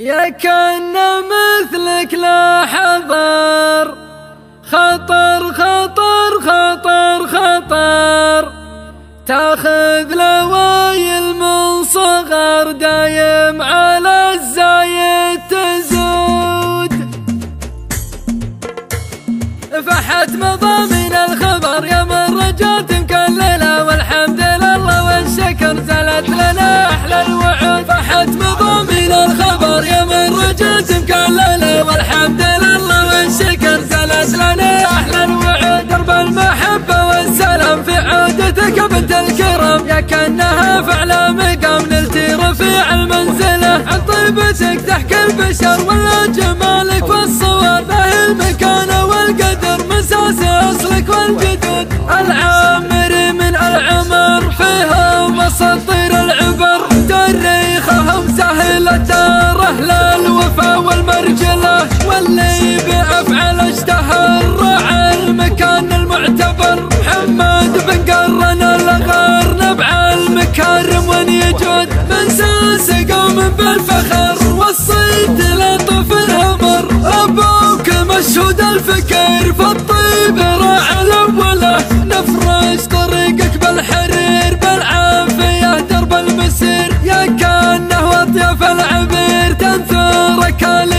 يا كأن مثلك لا حضر خطر خطر خطر خطر. تأخذ لوايل من صغر دايم على الزايد تزود. فحت مضامين الخبر يا من رجعت مكللة والحمد لله والشكر زلت لنا أحلى الوعود. فحت مضامين فعلا مقام نلتي رفيع المنزلة. عن طيبتك تحكي البشر ولا جمالك والصور ذا المكان والقدر. مساس أصلك والجدود العامر من العمر. فيها مسطر العبر. تاريخهم سهلة رهل الوفا والمرجلة. واللي بأفعال اشتهر من ساس قوم بالفخر والصيد لطف الهمر أبوك مشهود الفكر فالطيب راعى الاوله نفرش طريقك بالحرير بالعافية درب المسير. يا كأنه واطياف العبير تنثر كالي